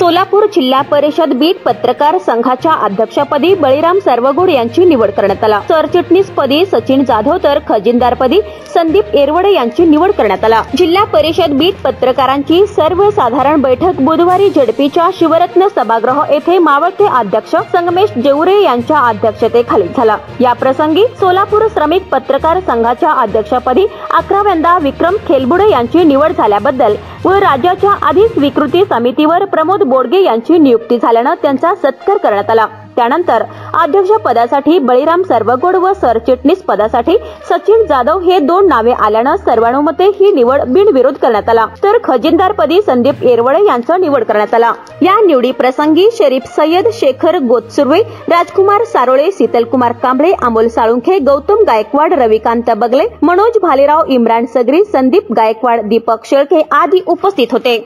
सोलापूर जिल्हा परिषद बीट पत्रकार संघाच्या अध्यक्षपदी बळीराम सर्वगुड यांची निवड करण्यात आला. सरचिटणीस पदी सचिन जाधव तर खजिनदारपदी संदीप येरवडे यांची निवड करण्यात आला. जिल्हा परिषद बीट पत्रकारांची सर्वसाधारण बैठक बुधवारी झडपीच्या शिवरत्न सभागृह येथे मावळते अध्यक्ष संगमेश जेवरे यांच्या अध्यक्षतेखाली झाला. या प्रसंगी सोलापूर श्रमिक पत्रकार संघाच्या अध्यक्षपदी अकराव्यांदा विक्रम खेलबुडे यांची निवड झाल्याबद्दल व राज्याच्या आधीच विकृती समितीवर प्रमोद बोडगे यांची नियुक्ती झाल्यानं त्यांचा सत्कार करण्यात आला. त्यानंतर अध्यक्ष पदासाठी बळीराम सर्वगोड व सरचिटणीस पदासाठी सचिन जाधव हे दोन नावे आल्यानं सर्वानुमते ही निवड बिनविरोध करण्यात आला. तर खजिनदार पदी संदीप येरवडे यांचा निवड करण्यात आला. या निवडी प्रसंगी शरीफ सय्यद शेखर गोतसुर्वे राजकुमार सारोळे शीतलकुमार कांबळे अमोल साळुंखे गौतम गायकवाड रविकांत बगले मनोज भालेराव इम्रान सगरी संदीप गायकवाड दीपक शेळके आदी उपस्थित होते.